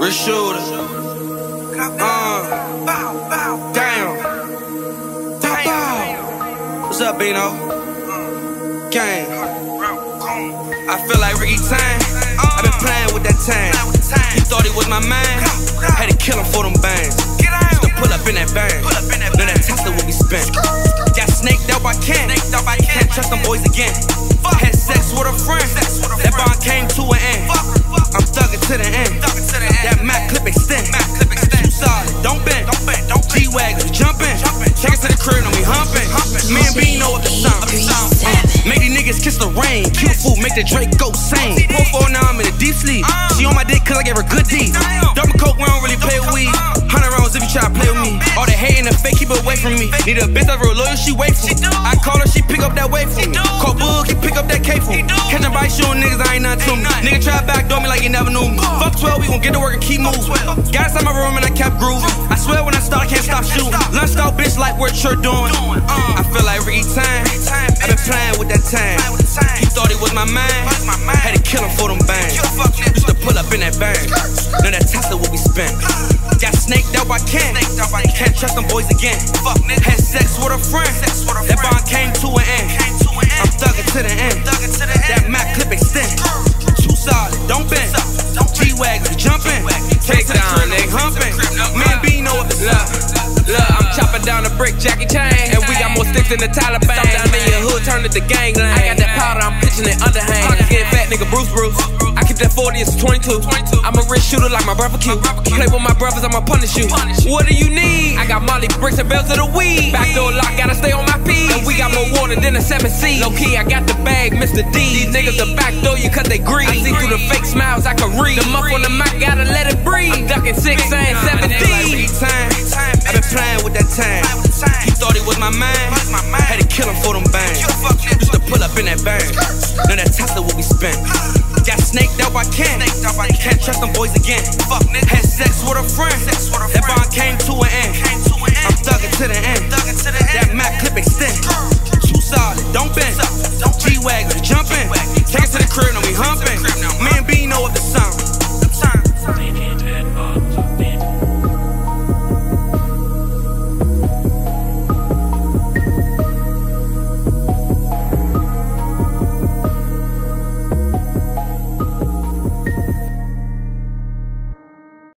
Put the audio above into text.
Rich shooter. Uh, damn. Bow, bow. What's up, Bino? Gang. I feel like Ricky Tan. i been playing with that time. He thought he was my man. Had to kill him for them bangs. Used to pull up in that van. Then that Tesla will be spent. Boys again. Had sex with a friend. That bond came to an end. I'm thugging to the end. That Mac clip extend. Too solid, don't bend. G-Wagon, we jumping. Take us to the crib and. Me and Bino what the song. Make these niggas kiss the rain. Cute food, make the Drake go sane. Now, I'm in a deep sleep. She on my dick cause I gave her good D. keep it away from me. Need a bitch that's real loyal, she wait for. I call her, she pick up that way for me. Call Boog, he pick up that K for me. Catch a bite shooting niggas, I ain't nothing to me. Nigga try to backdoor me like you never knew me. Fuck 12, we gon' get to work and keep moving. Got inside my room and I kept grooving. I swear when I start, I can't stop shooting. Lunch out, bitch, like what you're doing. Uh, I feel like Ricky Tan. i been playing with that time. He thought he was my man. Had kill him for them bands. Used to pull up in that van. Now that Tesla will be spent. Got snaked out by Ken. Can't trust them boys again. Had sex with a friend. That bond came to an end. I'm thugging to the end. That Mac clip extend. Too solid, don't bend. G-Wagon, jumping. Take to the crib, humping. Me and Bino what the Look, look, I'm chopping down a brick, Jackie Chan. And we got more sticks than the Taliban. Stop down in your hood, turn it to gangland. I got that powder, I'm pitching it underhand. Nigga, Bruce Bruce. I keep that 40, it's 22. I'm a rich shooter like my brother Q. Play with my brothers, I'ma punish you. What do you need? I got Molly bricks and bells of the weed. Backdoor lock, gotta stay on my feet. And we got more water than a 7C. Low key, I got the bag, Mr. D. These niggas the backdoor you cause they greed. I see through the fake smiles, I can read. The muff on the mic, gotta let it breathe. I'm ducking six and seven D. time. i been playing with that time. He thought he was my man. Had to kill him for them bands. Used to pull up in that van. Now that Tesla will be spent. Got snaked out by Ken. Can't trust them boys again. Had sex with a friend. That bond came to an end. I'm thugging to the end. That Mac